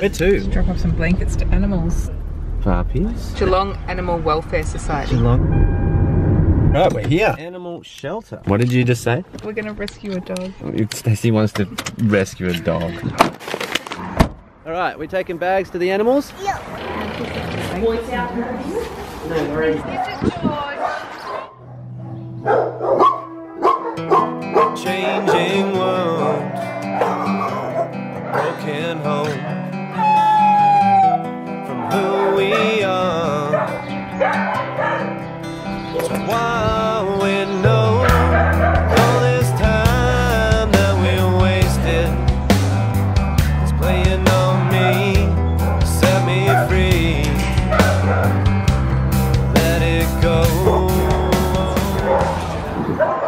Where to? Drop off some blankets to animals. Puppies. Geelong Animal Welfare Society. Geelong. Right, we're here. Animal shelter. What did you just say? We're gonna rescue a dog. Stacey wants to rescue a dog. All right, we're taking bags to the animals? Yep. Voice out. No worries. Changing world, broken home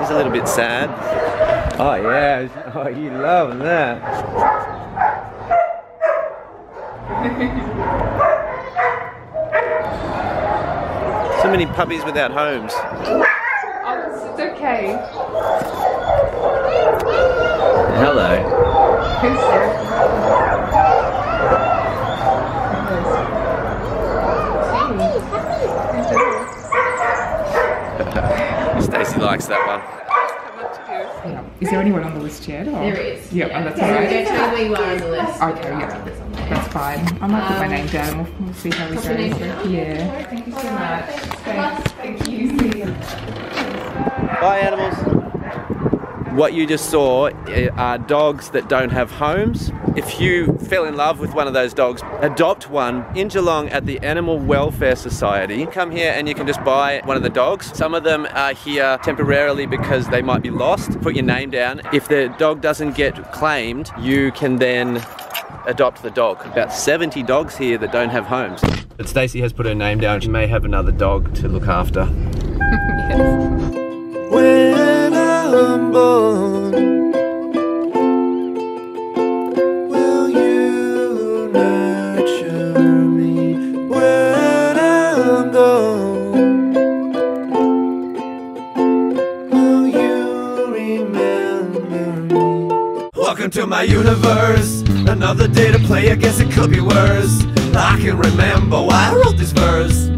It's a little bit sad. Oh yeah, oh you love that. So many puppies without homes. Oh, it's okay. Hello. Who's there? Stacey likes that one. Is there anyone on the list yet? Or? There is. Yeah, Yeah. oh, that's So alright. we don't tell you where you are on the list. Okay, yeah, that's fine. I might put my um, name down. We'll, we'll see how we Put name go. Yeah. Thank you so much. Thanks. Thank you. See you. Bye, animals. What you just saw eh, are dogs that don't have homes. If you fell in love with one of those dogs, adopt one in Geelong at the Animal Welfare Society. Come here and you can just buy one of the dogs. Some of them are here temporarily because they might be lost. Put your name down. If the dog doesn't get claimed, you can then adopt the dog. About 70 dogs here that don't have homes. But Stacey has put her name down. She may have another dog to look after. When I'm will you remember me? Welcome to my universe. Another day to play. I guess it could be worse. I can remember why I wrote this verse.